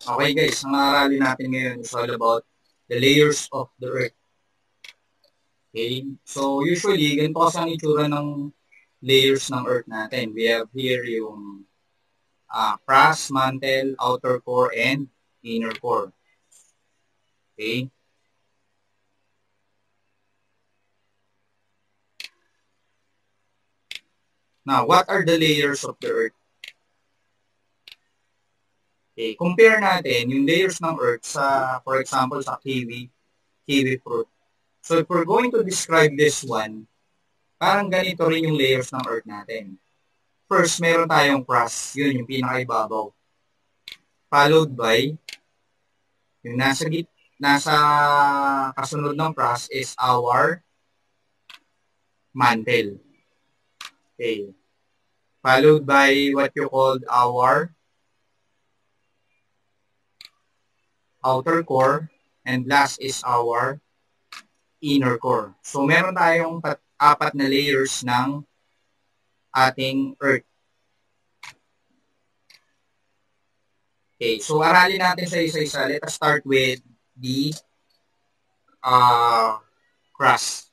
Okay guys, ang aralin natin ngayon is all about the layers of the earth. Okay? So usually, ganito kasi ang itsura ng layers ng earth natin. We have here yung uh, crust, mantle, outer core, and inner core. Okay? Now, what are the layers of the earth? Okay, compare natin yung layers ng earth sa, for example, sa kiwi, kiwi fruit. So, if we're going to describe this one, parang ganito rin yung layers ng earth natin. First, meron tayong crust. Yun, yung pinakaibabaw. Followed by, yung nasa, git, nasa kasunod ng crust is our mantle. Okay. Followed by what you called our outer core, and last is our inner core. So, meron tayong apat na layers ng ating Earth. Okay, so aralin natin sa isa-isa. Let us start with the uh, crust.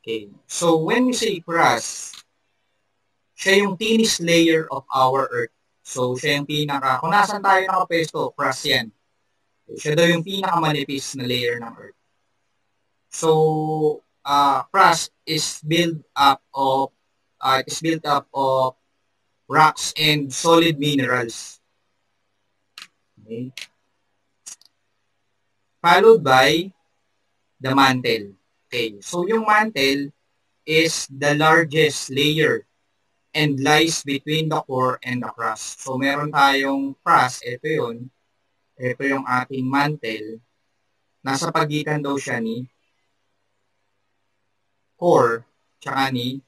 Okay, so when we say crust, siya yung thinnest layer of our Earth. So, siya yung pinaka, kung nasan tayo nakapesto, crust yan. Siya daw yung pinakamanipis na layer ng Earth. So, uh, crust is built up of uh, is built up of rocks and solid minerals. Okay. Followed by the mantle. Okay. So, yung mantle is the largest layer and lies between the core and the crust. So, meron tayong crust, ito yun, ito yung ating mantle, nasa pagitan daw siya ni core tsaka ni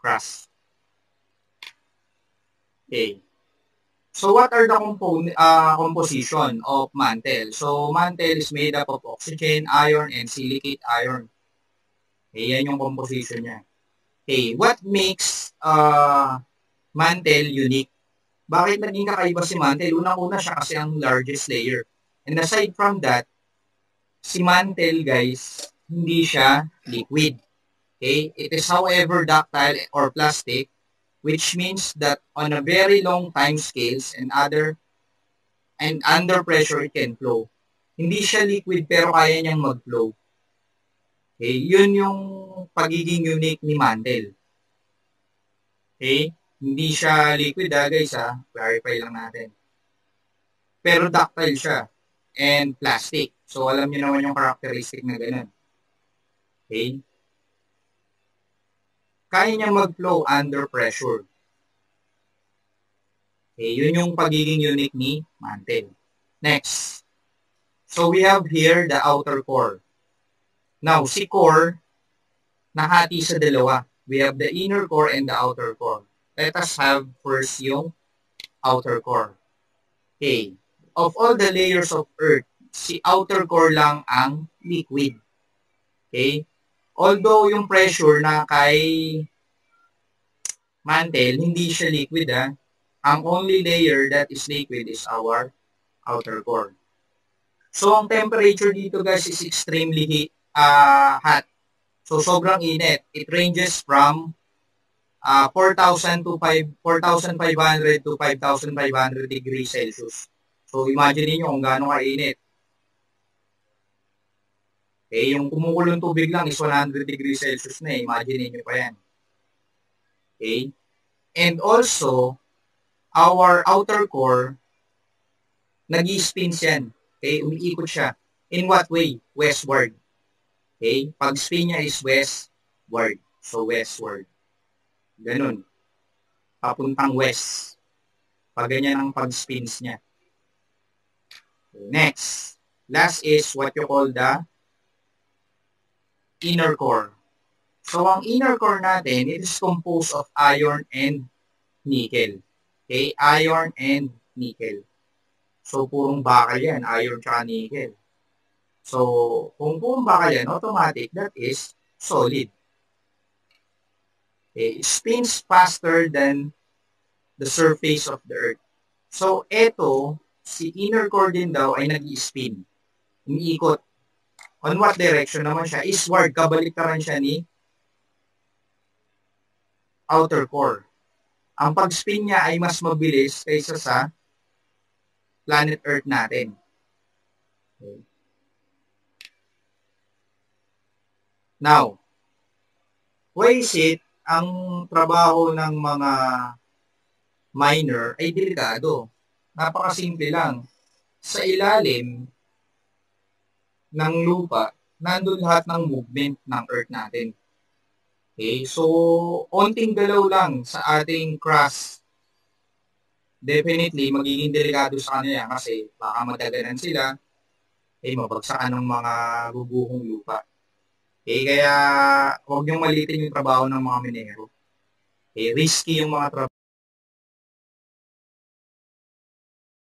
crust. Okay. So what are the component uh, composition of mantle? So mantle is made up of oxygen, iron, and silicate iron. Okay, yan yung composition niya. Okay, what makes uh, mantle unique? Bakit naging kakaiba si Mantle? Unang-una siya kasi ang largest layer. And aside from that, si Mantle, guys, hindi siya liquid. Okay? It is however ductile or plastic, which means that on a very long time scales and other and under pressure, it can flow. Hindi siya liquid pero kaya niyang mag-flow. Okay? Yun yung pagiging unique ni Mantle. Okay? Hindi siya liquid ha guys ha. Clarify lang natin. Pero ductile siya. And plastic. So alam niyo naman yung characteristic na ganun. Okay? Kaya niya mag-flow under pressure. Okay, yun yung pagiging unique ni mantle. Next. So we have here the outer core. Now, si core, nahati sa dalawa. We have the inner core and the outer core let us have first yung outer core. Okay. Of all the layers of Earth, si outer core lang ang liquid. Okay? Although yung pressure na kay mantle, hindi siya liquid ha. Ang only layer that is liquid is our outer core. So, ang temperature dito guys is extremely uh, hot. So, sobrang init. It ranges from uh, 4,000 to 5 4,500 to 5,500 degrees Celsius. So imagine niyo kung gaano kainit. Eh, yung kumukulong tubig lang is 100 degrees Celsius na. Eh. Imagine niyo pa yan. Okay? And also, our outer core, nag-spin yan. Okay? Umiikot siya. In what way? Westward. Okay? Pag spin niya is westward. So, westward. Ganun. Papuntang west. Pag ganyan ang pag-spins niya. Next. Last is what you call the inner core. So, ang inner core natin, it is composed of iron and nickel. Okay? Iron and nickel. So, purong bakal yan. Iron tsaka nickel. So, kung purong bakal yan, automatic, that is solid okay, spins faster than the surface of the Earth. So, eto, si inner core din daw ay nag-spin. Umiikot. On what direction naman siya? Eastward, kabaliktaran siya ni outer core. Ang pag-spin niya ay mas mabilis kaysa sa planet Earth natin. Okay. Now, why is it ang trabaho ng mga miner ay delikado? Napakasimple lang. Sa ilalim ng lupa, nandun lahat ng movement ng Earth natin. Okay, so onting galaw lang sa ating crust, definitely magiging delikado sa kanila kasi baka mataganan sila, eh mabagsakan ng mga guguhong lupa. Okay, kaya huwag niyong malitin yung trabaho ng mga minero. Okay, risky yung mga trabaho.